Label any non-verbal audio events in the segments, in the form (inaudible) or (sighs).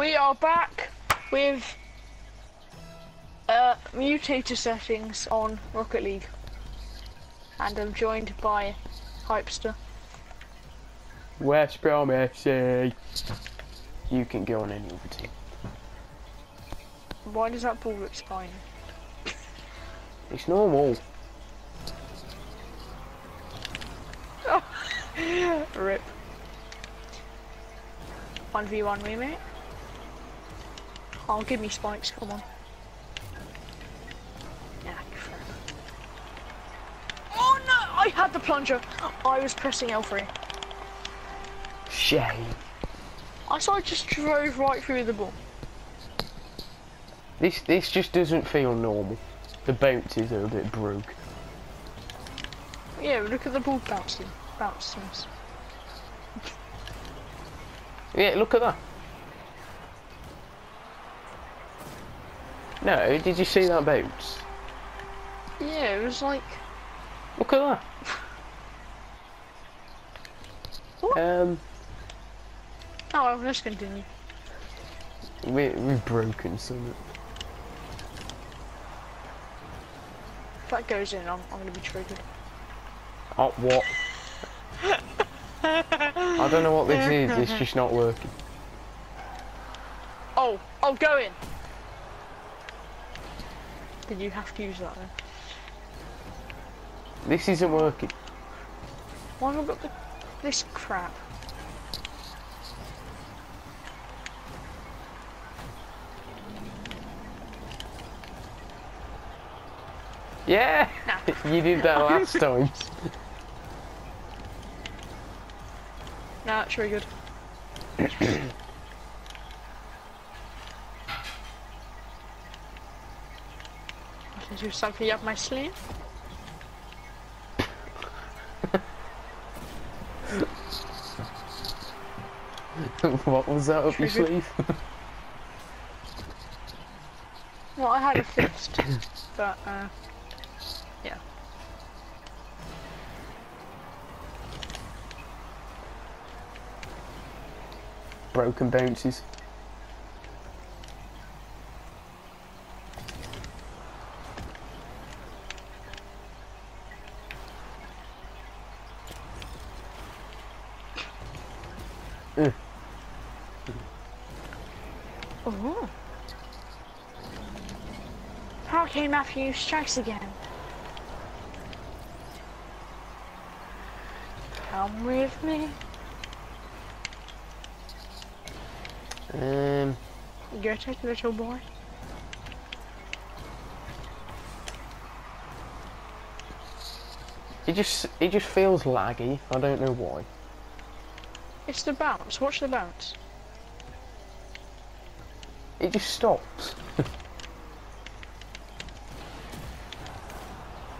We are back with uh, mutator settings on Rocket League. And I'm joined by Hypester. West Brom FC. You can go on any other team. Why does that ball look spiny? It's normal. (laughs) Rip. 1v1 me, mate. Oh, give me spikes, come on. Oh no! I had the plunger! I was pressing L3. Shame. I saw I just drove right through the ball. This this just doesn't feel normal. The bounces are a bit broke. Yeah, look at the ball bouncing. Bouncing. Yeah, look at that. No, did you see that bounce? Yeah, it was like... Look at that. Um, Oh, well, let's continue. we we've broken something. If that goes in, I'm, I'm gonna be triggered. Oh, what? I don't know what this is. It's (laughs) just not working. Oh, oh, go in! Did you have to use that then? This isn't working. Why have I got the, this crap? Yeah, Nah. (laughs) you did that last (laughs) time. Nah, it's really good. (clears throat) Do something up my sleeve. (laughs) what was that up your sleeve? (laughs) Well, I had a fist, but uh, yeah. Broken bounces. Oh. Matthew strikes again. Come with me. Um, Get it, little boy. it just it just feels laggy. I don't know why. It's the bounce. Watch the bounce. It just stops.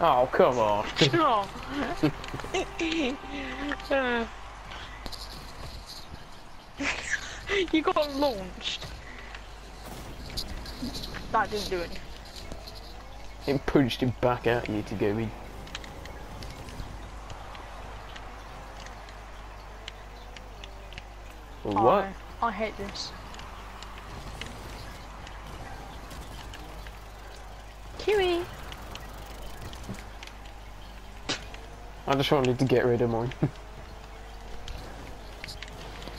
Oh come on. Oh. (laughs) Uh. you got launched. That didn't do it. it punched him back at you to go in. What? I, I hate this. I just wanted to get rid of mine. (laughs)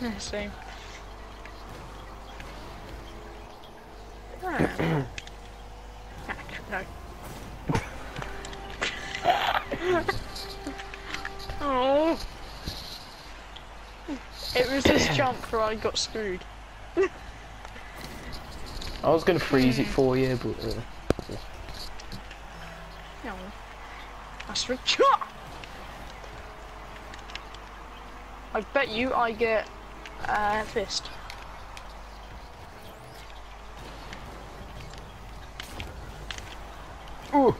Yeah, same. Ah. (clears throat) Ah, no. oh. It was this jump where I got screwed. I was gonna freeze it for you, but uh, No. That's for I bet you I get uh, fist. ooh,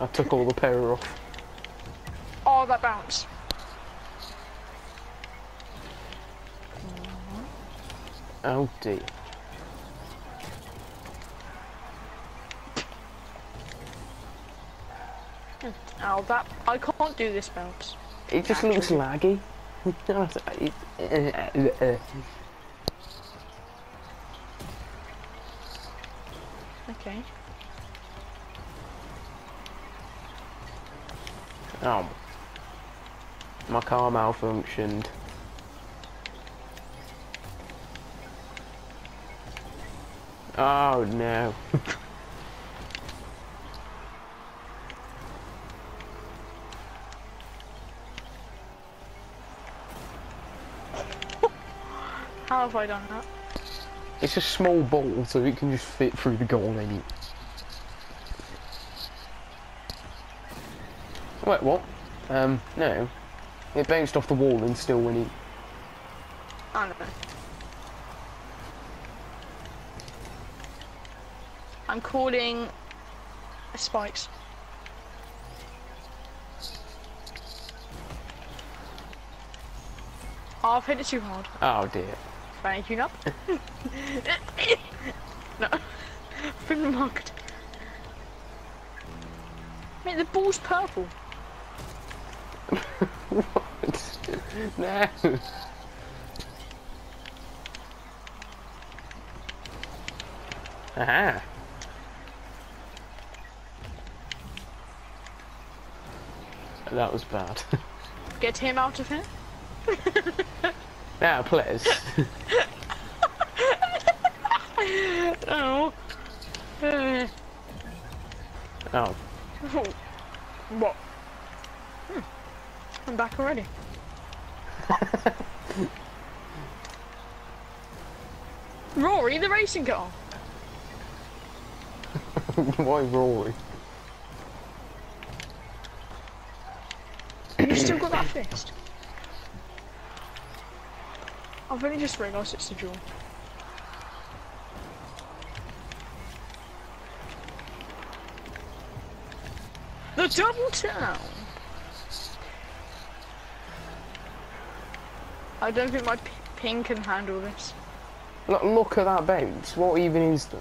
I took all the power off. Oh, that bounce. Oh dear. Oh, that I can't do this bounce. It just looks laggy. Okay. Oh. My car malfunctioned. Oh no. (laughs) How have I done that? It's a small ball, so it can just fit through the goal anyway. Wait, what? Um, no. It bounced off the wall and still went in. I don't know. I'm calling spikes. Oh, I've hit it too hard. Oh dear. Thank you, (laughs) no. no. Been mugged. Mate, the ball's purple. what? (laughs) no. Aha. That was bad. (laughs) Get him out of here. Now, please. Oh. Uh, Oh. what? Hmm. I'm back already. (laughs) Rory, the racing car. (laughs) Why Rory? You still got that fist. I've only just realised it's a jewel. The double down. I don't think my ping can handle this. Look, look at that bounce. What even is that?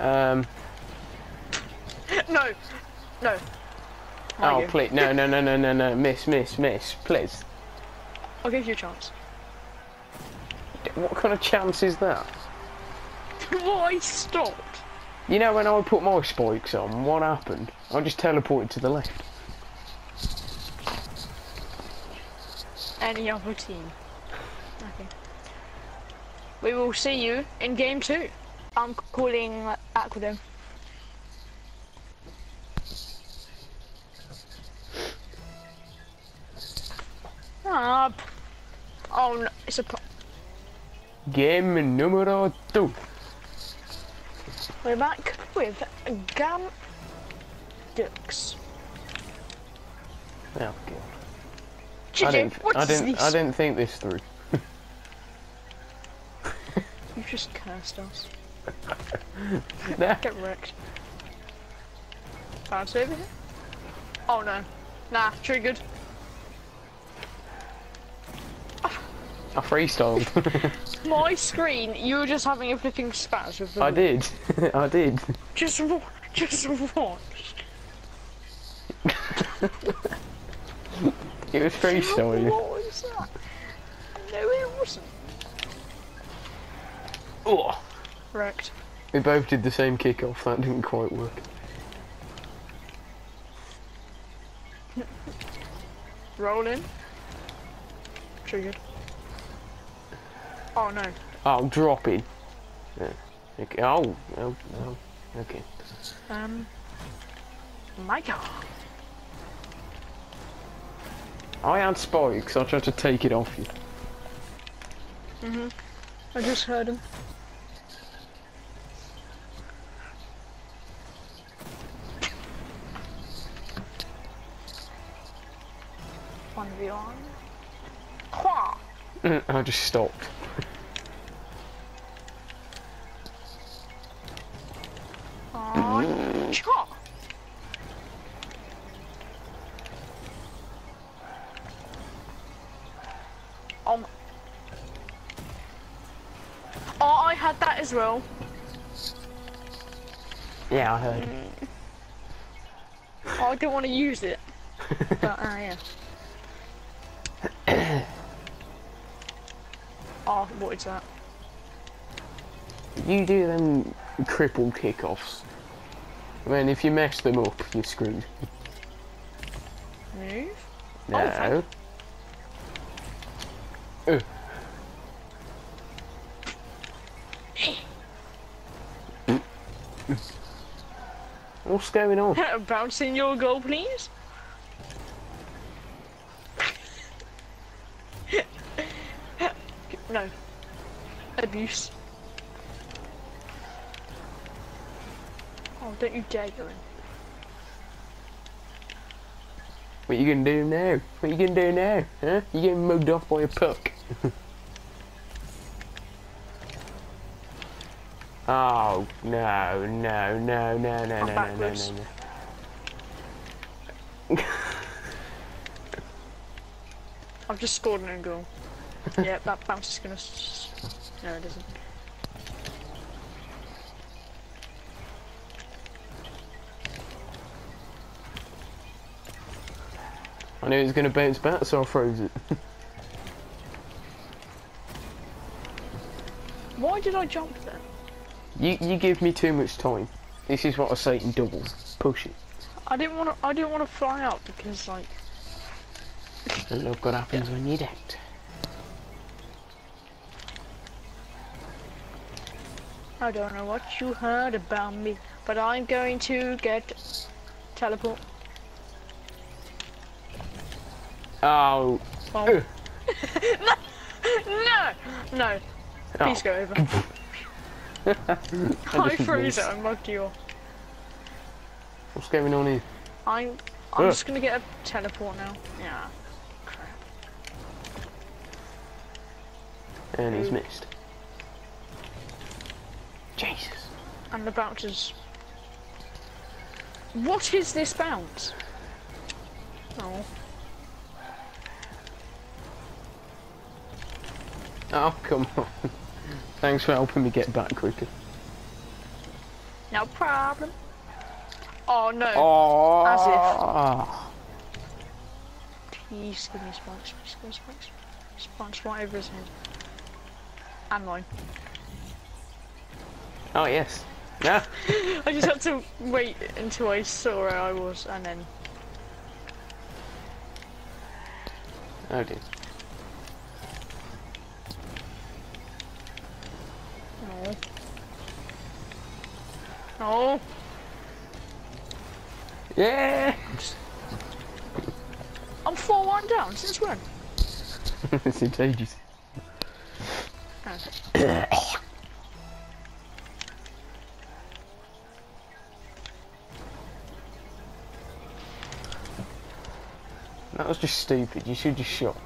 Um. no, no. Oh, you, please. No, no, no, no, no, no. Miss, miss, miss. Please. I'll give you a chance. What kind of chance is that? (laughs) Why stop? You know when I put my spikes on, what happened? I just teleported to the left. Any other team. Okay. We will see you in game two. I'm calling Aquadome. Up. Oh no, it's a. po- Game numero two. We're back with Gam Dux. Oh god. I didn't. I didn't. this? I didn't think this through. (laughs) You just cursed us. (laughs) Get wrecked. Bounce over here? Oh no. Nah, triggered. I freestyled. (laughs) My (laughs) screen, you were just having a flipping spaz with I did. (laughs) I did. Just wa- just watch. It was freestyling. What was that? No, it wasn't. Oh. Wrecked. We both did the same kickoff. That didn't quite work. Roll in. Triggered. Oh no. Oh, drop it. Yeah. Okay. Oh, oh, oh. Okay. Um. My god. I had spikes. I tried to take it off you. Mhm. I just heard him. One v one. (laughs) I just stopped. Oh, cha. Um. Oh, I had that as well. Yeah, I heard. Oh, I didn't want to use it. (laughs) But, uh, yeah. (coughs) Oh, what is that? You do them cripple kickoffs. I mean, if you mess them up, you're screwed. Move? No. Oh, Uh. What's going on? (laughs) Bouncing your goal, please. no. Abuse. Oh, don't you dare go in. What you gonna do now? What you gonna do now? Huh? You getting mugged off by a puck? (laughs) Oh, no, no, no, no, no, oh, no, no, no, no, no. I've just scored an goal. yeah, that bounce is gonna... No, it doesn't. I knew it was going to bounce back, so I froze it. Why did I jump then? You you give me too much time. This is what I say in doubles. Push it. I didn't want to. I didn't want to fly out because like. And look what happens when you don't. I don't know what you heard about me, but I'm going to get teleport. Oh, Oh. (laughs) no, no. Oh. Please go over. (laughs) I just froze it. missed. I mugged you. off. what's going on here? I'm. I'm Ugh. just gonna get a teleport now. Yeah. Crap. And he's missed. Jesus. And the bounces. What is this bounce? Oh. Oh, come on. (laughs) Thanks for helping me get back quicker. No problem. Oh no. Oh, As Please give me spikes. Please give me spikes. Spikes right over his head. And mine. oh yes. Yeah. (laughs) I just had to wait until I saw where I was and then. Oh dear. No. No. Yeah. I'm 4 1 down. Since when? (laughs) Since ages. (coughs) That was just stupid. You should just shot.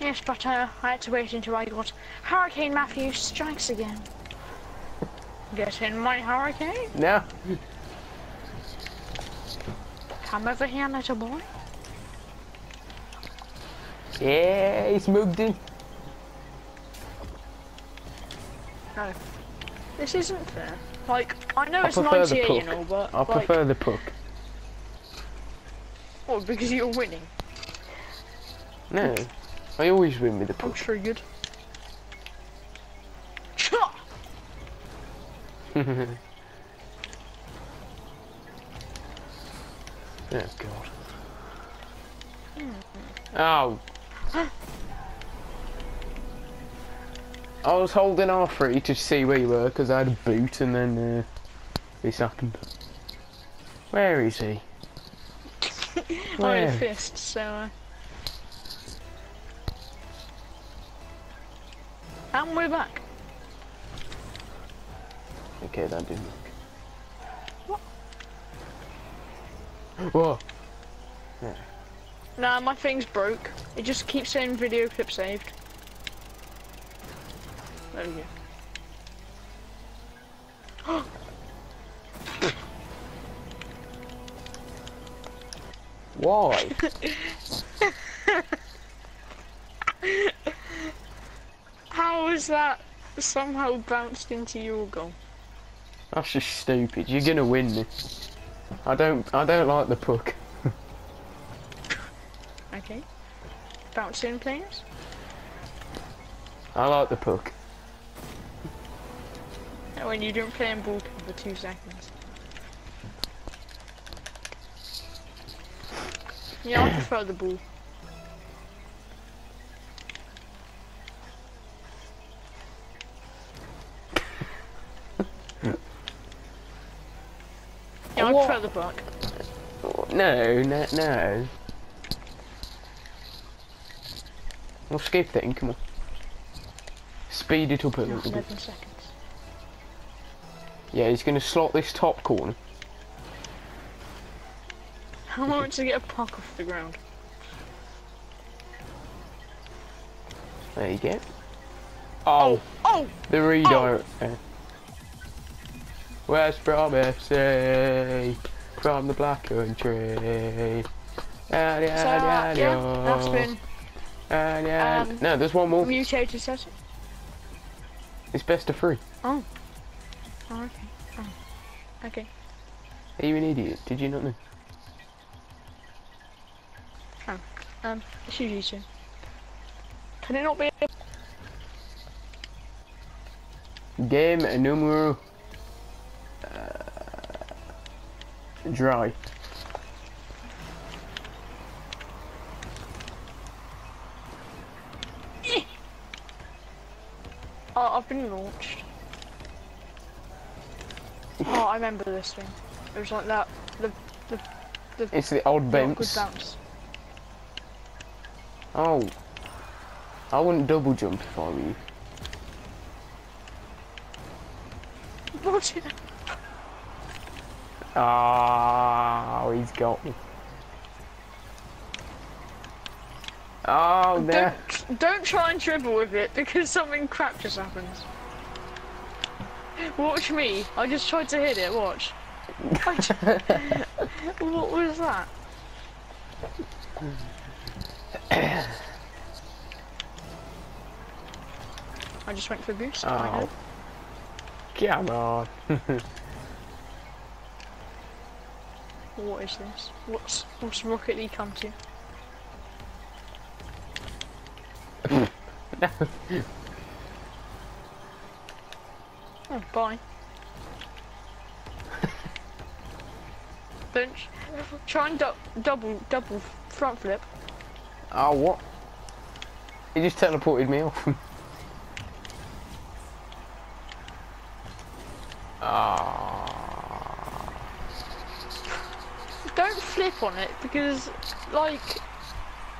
Yes, but uh, I had to wait until I got Hurricane Matthew strikes again. Get in my hurricane. No. Come over here, little boy. Yeah, he's moved in. No. This isn't fair. Like, I know I it's prefer the 98 and all, but I like, prefer the puck. what, because you're winning. No. I always win with the I'm puck. triggered. (laughs) Oh god. Oh. I was holding R3 to see where you were because I had a boot and then uh, this happened. Where is he? (laughs) I had Where? a fist, so. Uh... And we're back. Okay, that didn't work. What? Whoa. Nah, my thing's broke. It just keeps saying video clip saved. There we go. Why? (laughs) How is that somehow bounced into your goal? That's just stupid. You're gonna win this. I don't. I don't like the puck. (laughs) Okay. Bouncing players. I like the puck. And when you don't play in ball for two seconds. Yeah, I prefer the ball. What? prefer the. No, no, no. We'll skip then, come on. Speed it up a little bit. seconds. Yeah, he's going to slot this top corner. How much to get a puck off the ground? There you go. Oh, Oh! the redirect. uh, West Brom FC from the Black Country. Ah, yeah, So, yeah, yeah, that's been Ah, yeah. um, no, there's one more. mutated session. It's best of three. Oh. Oh, okay. Oh. Okay. Are you an idiot? Did you not know? Um, it's usually two. Can it not be Game numero uh, dry. Oh, I've been launched. Oh, I remember this thing. It was like that. The the the It's the old bounce. bounce. Oh, I wouldn't double jump if I were you. (laughs) Bullshit. Oh, he's got me. Oh, there. Don't don't try and dribble with it because something crap just happens. Watch me. I just tried to hit it. Watch. (laughs) What was that? I just went for a boost. Oh, come on. (laughs) What is this? What's what's Rocket League come to? (laughs) Oh, bye. Don't try and du double double front flip. oh, what? He just teleported me off. (laughs) Ah. Don't flip on it because, like,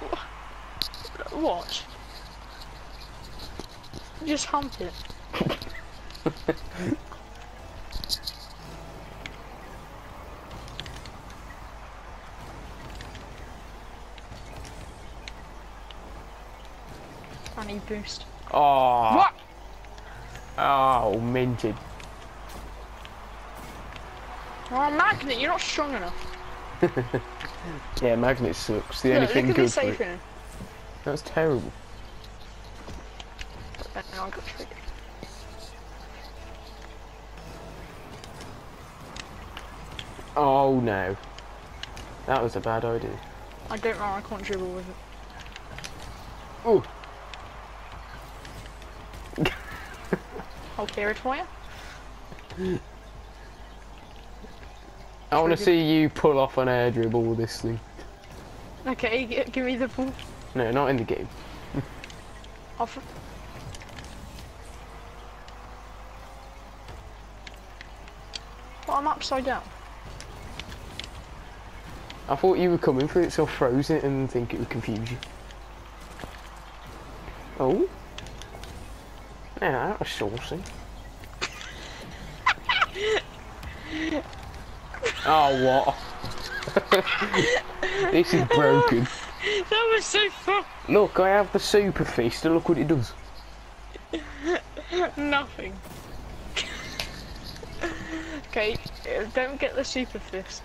wh- watch. Just hump it. (laughs) I need boost. Oh. What? Ah, oh, minted. Oh, magnet, you're not strong enough. (laughs) Yeah, magnet sucks. The only Look, thing good for it. That's terrible. And now I got triggered. Oh no. That was a bad idea. I don't know, I can't dribble with it. Ooh. I'll clear it for you. (laughs) I want to see you pull off an air dribble with this thing. Okay, give me the ball. No, not in the game. Off. Well, I'm upside down. I thought you were coming for it, so I froze it and think it would confuse you. Oh? Yeah, that was saucy. Oh, what? (laughs) this is broken. That was so fun. Look, I have the super fist, and look what it does. (laughs) Nothing. okay, uh, don't get the super fist.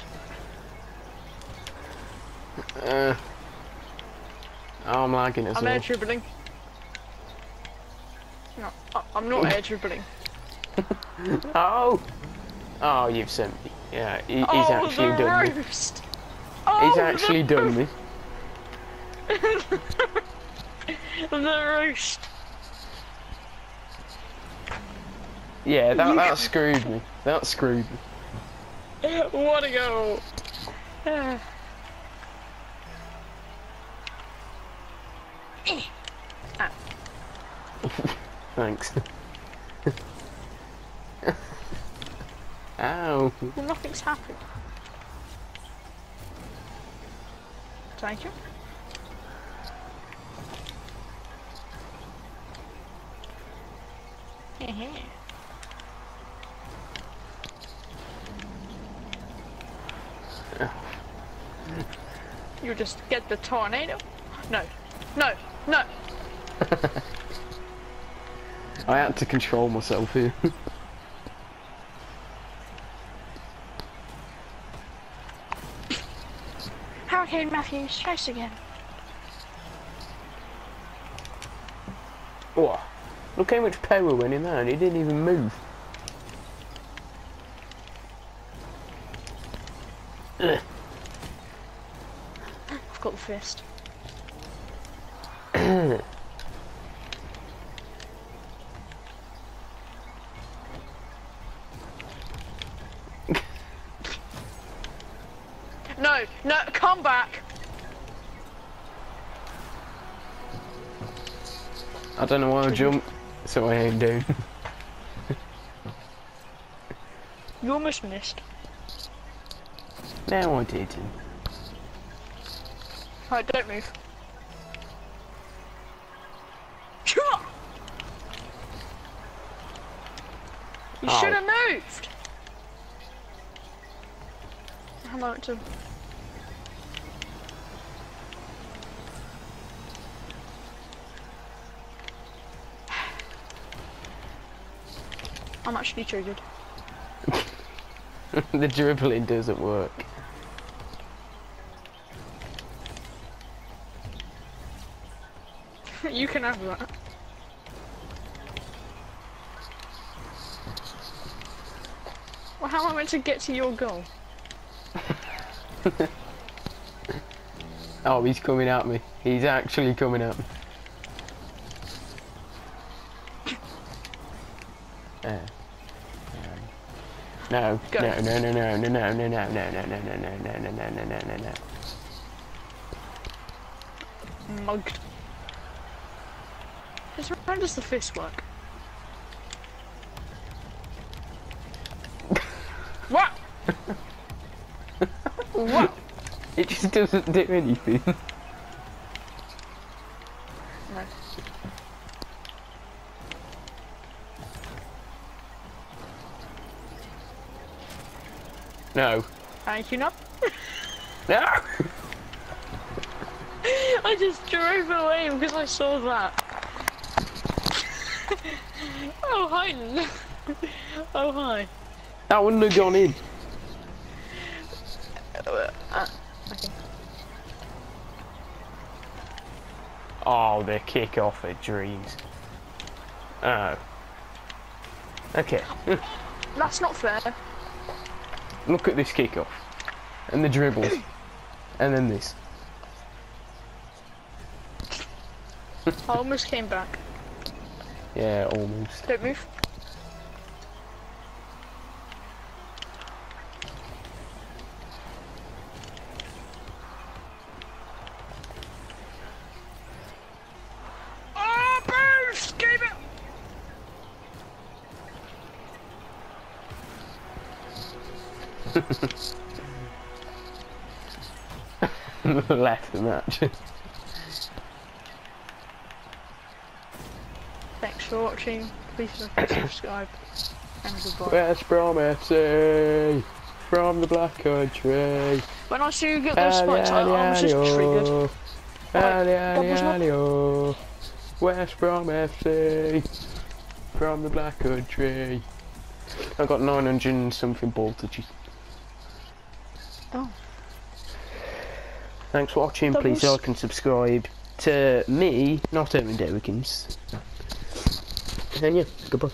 Uh, oh, I'm lagging as I'm well. air dribbling. No, I- I'm not air dribbling. (laughs) Oh! Oh, you've sent me. Yeah, he, he's oh, actually the done me. roast! Oh, He's the actually done me. (laughs) the roast. Yeah, that, that screwed me. That screwed me. What a go. (sighs) Ah. (laughs) Thanks. Well, nothing's happened. Thank you. You just get the tornado? No. No. No. (laughs) I had to control myself here. (laughs) Hurricane Matthew strikes again. What? look how much power went in there and he didn't even move. Ugh. I've got the fist. no, no, come back. I don't know why I jumped, so I ain't doing. You almost missed. now I didn't. Alright, don't move. You Ow. should have moved. How about I'm actually triggered. (laughs) the dribbling doesn't work. (laughs) you can have that. Well, how am I meant to get to your goal? (laughs) Oh, he's coming at me. He's actually coming at me. Uh, no, Go. no, no, no, no, no, no, no, no, no, no, no, no, no, no, no, no, no, no, no, no. Mugged. Just how does the fist work? what? (laughs) what? It just doesn't do anything. (laughs) No. No. Thank you, not. No! (laughs) I just drove away because I saw that. (laughs) oh hi. (laughs) oh hi. That wouldn't have gone in. Uh, okay. Oh, the kick off at dreams. Oh. Okay. That's not fair. Look at this kick off. And the dribbles. and then this. I almost came back. Yeah, almost. Don't move. Oh, boost! Keep it! (laughs) Left the match. Thanks for watching. Please like and subscribe. And goodbye. West Brom FC. From the Black Country. When I see you get those spikes, I, I was just triggered. Ali, ali, that ali, oh. West Brom FC. From the Black Country. I got 900 and something voltages. Oh. Thanks for watching. Please Doubles. like and subscribe to me, not Owen Derrickens. And yeah, goodbye.